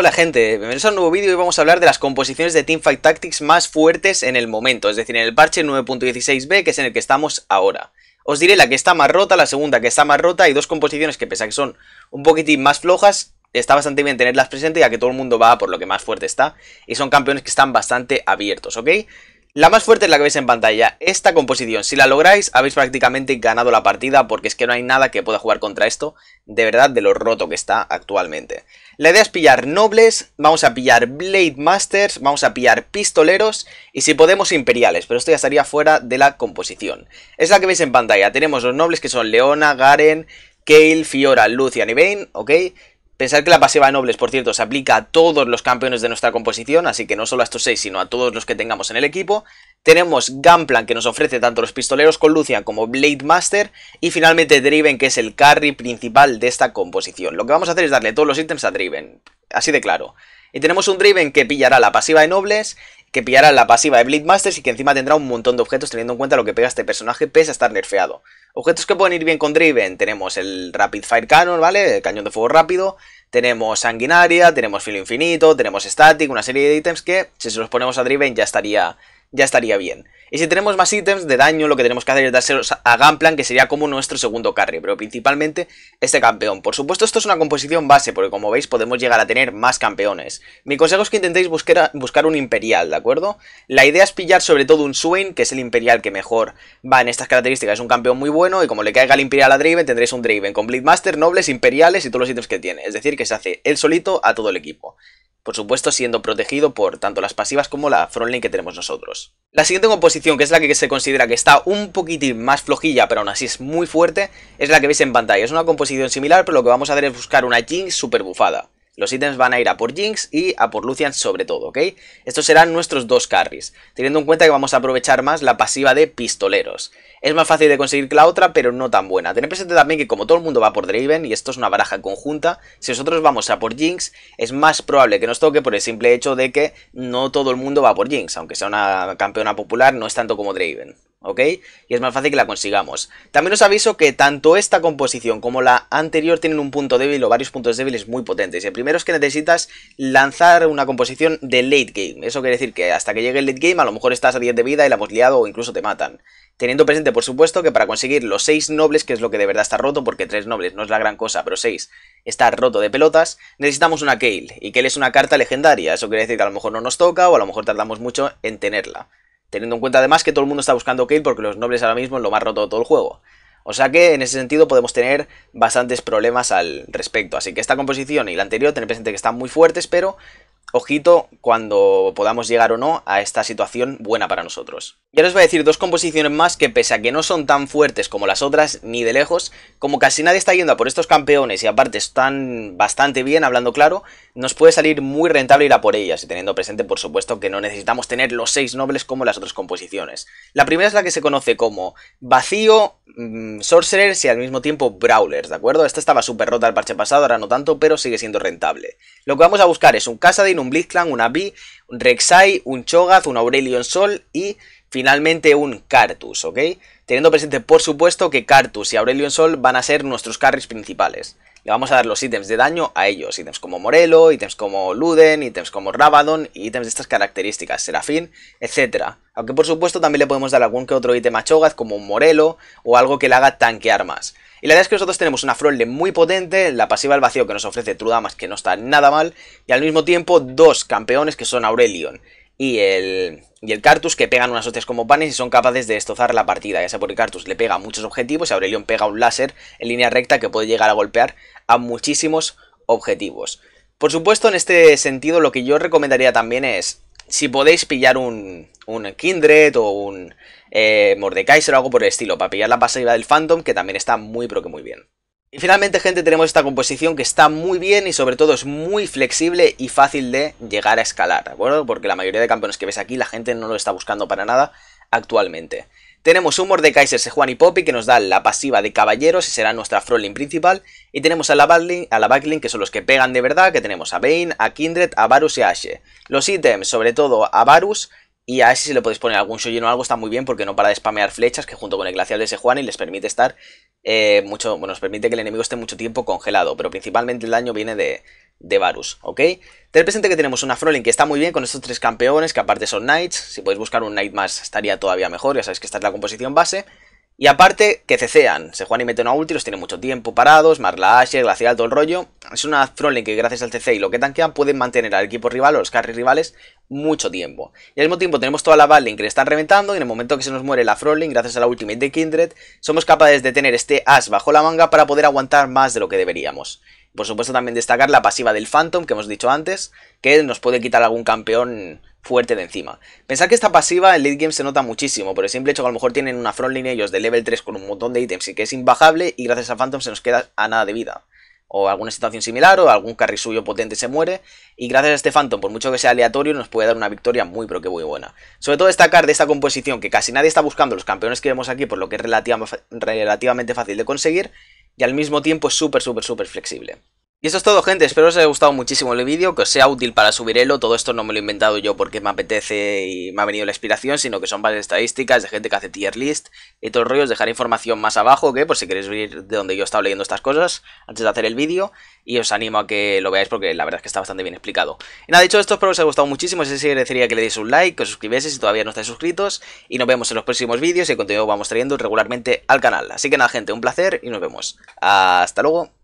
Hola gente, bienvenidos a un nuevo vídeo y vamos a hablar de las composiciones de Teamfight Tactics más fuertes en el momento, es decir, en el parche 9.16b que es en el que estamos ahora. Os diré la que está más rota, la segunda que está más rota y dos composiciones que pese a que son un poquitín más flojas, está bastante bien tenerlas presentes ya que todo el mundo va por lo que más fuerte está y son campeones que están bastante abiertos, ¿ok? La más fuerte es la que veis en pantalla, esta composición, si la lográis habéis prácticamente ganado la partida porque es que no hay nada que pueda jugar contra esto, de verdad de lo roto que está actualmente. La idea es pillar nobles, vamos a pillar Blade Masters, vamos a pillar pistoleros y si podemos imperiales, pero esto ya estaría fuera de la composición. Es la que veis en pantalla, tenemos los nobles que son Leona, Garen, Kale, Fiora, Lucian y Bane, ¿ok? Pensar que la pasiva de nobles, por cierto, se aplica a todos los campeones de nuestra composición, así que no solo a estos seis, sino a todos los que tengamos en el equipo. Tenemos Gunplan, que nos ofrece tanto los pistoleros con Lucian como Blade Master. Y finalmente Driven, que es el carry principal de esta composición. Lo que vamos a hacer es darle todos los ítems a Driven, así de claro. Y tenemos un Driven que pillará la pasiva de nobles, que pillará la pasiva de Blade Masters y que encima tendrá un montón de objetos teniendo en cuenta lo que pega este personaje pese a estar nerfeado. Objetos que pueden ir bien con Driven, tenemos el Rapid Fire Cannon, ¿vale? El cañón de fuego rápido, tenemos Sanguinaria, tenemos Filo Infinito, tenemos Static, una serie de ítems que si se los ponemos a Driven ya estaría, ya estaría bien. Y si tenemos más ítems de daño, lo que tenemos que hacer es dárselos a Gunplan, que sería como nuestro segundo carry, pero principalmente este campeón. Por supuesto, esto es una composición base, porque como veis podemos llegar a tener más campeones. Mi consejo es que intentéis buscar, buscar un Imperial, ¿de acuerdo? La idea es pillar sobre todo un Swain, que es el Imperial que mejor va en estas características. Es un campeón muy bueno, y como le caiga el Imperial a Draven, tendréis un Draven con Master, Nobles, Imperiales y todos los ítems que tiene. Es decir, que se hace él solito a todo el equipo. Por supuesto, siendo protegido por tanto las pasivas como la frontline que tenemos nosotros. La siguiente composición, que es la que se considera que está un poquitín más flojilla, pero aún así es muy fuerte, es la que veis en pantalla. Es una composición similar, pero lo que vamos a hacer es buscar una Jinx super bufada. Los ítems van a ir a por Jinx y a por Lucian sobre todo, ¿ok? Estos serán nuestros dos carries, teniendo en cuenta que vamos a aprovechar más la pasiva de pistoleros. Es más fácil de conseguir que la otra, pero no tan buena. Tened presente también que como todo el mundo va por Draven, y esto es una baraja conjunta, si nosotros vamos a por Jinx, es más probable que nos toque por el simple hecho de que no todo el mundo va por Jinx, aunque sea una campeona popular, no es tanto como Draven. ¿Ok? Y es más fácil que la consigamos. También os aviso que tanto esta composición como la anterior tienen un punto débil o varios puntos débiles muy potentes. El primero es que necesitas lanzar una composición de late game. Eso quiere decir que hasta que llegue el late game a lo mejor estás a 10 de vida y la hemos liado o incluso te matan. Teniendo presente, por supuesto, que para conseguir los 6 nobles, que es lo que de verdad está roto, porque 3 nobles no es la gran cosa, pero 6 está roto de pelotas, necesitamos una Kale. Y Kale es una carta legendaria. Eso quiere decir que a lo mejor no nos toca o a lo mejor tardamos mucho en tenerla. Teniendo en cuenta además que todo el mundo está buscando Kale porque los nobles ahora mismo es lo más roto de todo el juego. O sea que en ese sentido podemos tener bastantes problemas al respecto. Así que esta composición y la anterior, tener presente que están muy fuertes, pero ojito cuando podamos llegar o no a esta situación buena para nosotros. Y ahora os voy a decir dos composiciones más que pese a que no son tan fuertes como las otras, ni de lejos, como casi nadie está yendo a por estos campeones y aparte están bastante bien, hablando claro, nos puede salir muy rentable ir a por ellas, y teniendo presente por supuesto que no necesitamos tener los seis nobles como las otras composiciones. La primera es la que se conoce como Vacío, mmm, Sorcerers y al mismo tiempo Brawlers, ¿de acuerdo? Esta estaba súper rota el parche pasado, ahora no tanto, pero sigue siendo rentable. Lo que vamos a buscar es un Casadin, un Blitzcrank, una B, un Rek'Sai, un Cho'Gath, un Aurelion Sol y finalmente un Cartus, ¿ok? Teniendo presente, por supuesto, que Cartus y Aurelion Sol van a ser nuestros carries principales. Le vamos a dar los ítems de daño a ellos, ítems como Morelo, ítems como Luden, ítems como Rabadon ítems de estas características, Serafín, etc. Aunque por supuesto también le podemos dar algún que otro ítem a Cho'Gath como un Morelo o algo que le haga tanquear más. Y la idea es que nosotros tenemos una frontline muy potente, la pasiva del vacío que nos ofrece Trudamas que no está nada mal, y al mismo tiempo dos campeones que son Aurelion y el, y el Cartus que pegan unas hostias como panes y son capaces de destrozar la partida, ya sea porque Cartus le pega muchos objetivos y Aurelion pega un láser en línea recta que puede llegar a golpear a muchísimos objetivos. Por supuesto, en este sentido, lo que yo recomendaría también es, si podéis pillar un, un Kindred o un eh, Mordekaiser o algo por el estilo, para pillar la pasiva del Phantom, que también está muy pero que muy bien. Y finalmente, gente, tenemos esta composición que está muy bien y sobre todo es muy flexible y fácil de llegar a escalar, ¿de acuerdo? Porque la mayoría de campeones que ves aquí la gente no lo está buscando para nada actualmente. Tenemos un Mordekaiser, Sejuan y Poppy que nos da la pasiva de caballeros y será nuestra frontline principal. Y tenemos a la, backlink, a la backlink que son los que pegan de verdad, que tenemos a Bane, a Kindred, a Varus y a Ashe. Los ítems, sobre todo a Varus, y a ese si le podéis poner algún Shojin o algo está muy bien porque no para de spamear flechas que junto con el glacial de Sejuan y les permite estar eh, mucho, bueno, nos permite que el enemigo esté mucho tiempo congelado, pero principalmente el daño viene de, de Varus, ¿ok? Ten presente que tenemos una Froling que está muy bien con estos tres campeones, que aparte son Knights, si podéis buscar un Knight más estaría todavía mejor, ya sabéis que esta es la composición base. Y aparte, que cecean, se juegan y meten a ulti, los tiene mucho tiempo parados, Marla Asher, Glacial, todo el rollo. Es una Froling que gracias al CC y lo que tanquean pueden mantener al equipo rival o los carry rivales mucho tiempo. Y al mismo tiempo tenemos toda la Badling que le están reventando y en el momento que se nos muere la Froling, gracias a la ultimate de Kindred, somos capaces de tener este As bajo la manga para poder aguantar más de lo que deberíamos. Por supuesto también destacar la pasiva del Phantom que hemos dicho antes, que nos puede quitar algún campeón fuerte de encima. Pensad que esta pasiva en late game se nota muchísimo, por el simple hecho que a lo mejor tienen una frontline ellos de level 3 con un montón de ítems y que es imbajable y gracias a Phantom se nos queda a nada de vida. O alguna situación similar o algún carry suyo potente se muere y gracias a este Phantom, por mucho que sea aleatorio, nos puede dar una victoria muy pero que muy buena. Sobre todo destacar de esta composición que casi nadie está buscando los campeones que vemos aquí por lo que es relativamente fácil de conseguir y al mismo tiempo es súper súper súper flexible. Y eso es todo gente, espero os haya gustado muchísimo el vídeo, que os sea útil para subir elo, todo esto no me lo he inventado yo porque me apetece y me ha venido la inspiración, sino que son varias estadísticas de gente que hace tier list y todo el rollo, os dejaré información más abajo, que por si queréis ver de donde yo he estado leyendo estas cosas antes de hacer el vídeo, y os animo a que lo veáis porque la verdad es que está bastante bien explicado. Y nada, dicho esto, espero que os haya gustado muchísimo, si os agradecería que le deis un like, que os suscribieseis si todavía no estáis suscritos, y nos vemos en los próximos vídeos y el contenido vamos trayendo regularmente al canal. Así que nada gente, un placer y nos vemos. Hasta luego.